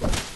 you